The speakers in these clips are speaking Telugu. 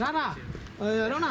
రారా రోనా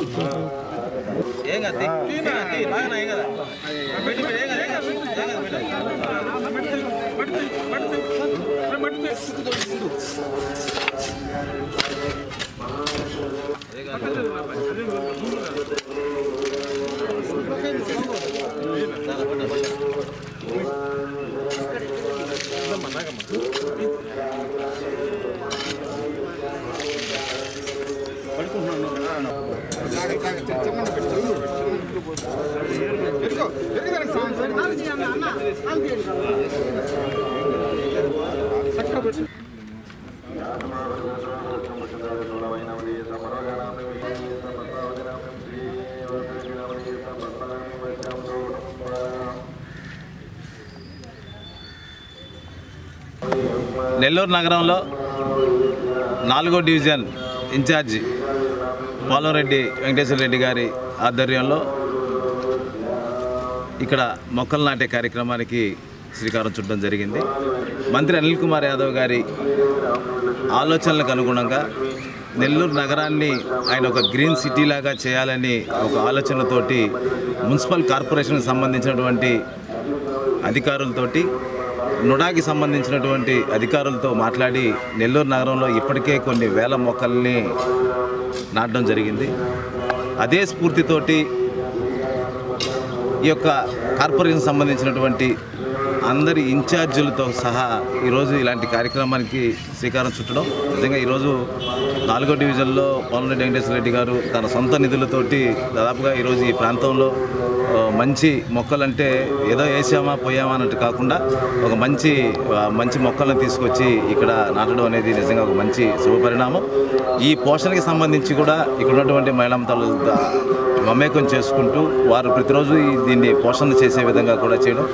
ఏం కదా బాగా ఏం కదా పెట్టి పెట్టి, ఏం కదా ఏం కదా ఏం కదా పెట్టు. నెల్లూరు నగరంలో నాలుగో డివిజన్ ఇన్ఛార్జి పోలంరెడ్డి వెంకటేశ్వర రెడ్డి గారి ఆధ్వర్యంలో ఇక్కడ మొక్కలు నాటే కార్యక్రమానికి శ్రీకారం చుట్టడం జరిగింది. మంత్రి అనిల్ కుమార్ యాదవ్ గారి ఆలోచనలకు అనుగుణంగా నెల్లూరు నగరాన్ని ఆయన ఒక గ్రీన్ సిటీ లాగా చేయాలని ఒక ఆలోచనతోటి మున్సిపల్ కార్పొరేషన్కి సంబంధించినటువంటి అధికారులతోటి నుడాకి సంబంధించినటువంటి అధికారులతో మాట్లాడి నెల్లూరు నగరంలో ఇప్పటికే కొన్ని వేల మొక్కల్ని నాటడం జరిగింది. అదే స్ఫూర్తితోటి ఈ యొక్క కార్పొరేషన్ సంబంధించినటువంటి అందరి ఇన్ఛార్జీలతో సహా ఈరోజు ఇలాంటి కార్యక్రమానికి శ్రీకారం చుట్టడం. నిజంగా ఈరోజు నాలుగో డివిజన్లో పవన్రెడ్డి వెంకటేశ్వర రెడ్డి గారు తన సొంత నిధులతోటి దాదాపుగా ఈరోజు ఈ ప్రాంతంలో మంచి మొక్కలంటే ఏదో వేసామా పోయామా అన్నట్టు కాకుండా ఒక మంచి మంచి మొక్కలను తీసుకొచ్చి ఇక్కడ నాటడం అనేది నిజంగా ఒక మంచి శుభపరిణామం ఈ పోషణకి సంబంధించి కూడా ఇక్కడ ఉన్నటువంటి మహిళామతాలు మమేకం చేసుకుంటూ వారు ప్రతిరోజు దీన్ని పోషణ చేసే విధంగా కూడా చేయడం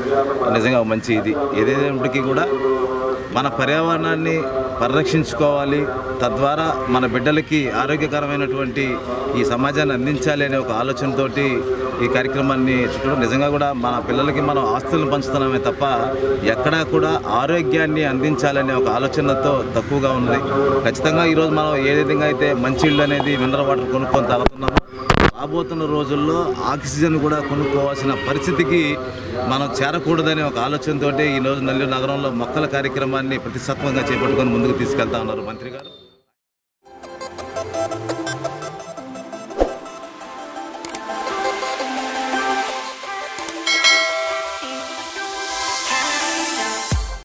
నిజంగా మంచి ఇది ఏదైనప్పటికీ కూడా మన పర్యావరణాన్ని పరిరక్షించుకోవాలి. తద్వారా మన బిడ్డలకి ఆరోగ్యకరమైనటువంటి ఈ సమాజాన్ని అందించాలి అనే ఒక ఆలోచనతోటి ఈ కార్యక్రమాన్ని చుట్టడం నిజంగా కూడా మన పిల్లలకి మనం ఆస్తులను పంచుతున్నామే తప్ప ఎక్కడా కూడా ఆరోగ్యాన్ని అందించాలనే ఒక ఆలోచనతో తక్కువగా ఉన్నది ఖచ్చితంగా ఈరోజు మనం ఏ విధంగా అయితే మంచి ఇళ్ళు అనేది మినరల్ వాటర్ కొనుక్కొని తాగుతున్నామో రాబోతున్న రోజుల్లో ఆక్సిజన్ కూడా కొనుక్కోవాల్సిన పరిస్థితికి మనం చేరకూడదనే ఒక ఆలోచనతో ఈరోజు నెల్లూరు నగరంలో మొక్కల కార్యక్రమాన్ని ప్రతిష్టాత్మకంగా చేపట్టుకొని ముందుకు తీసుకెళ్తా ఉన్నారు మంత్రి గారు.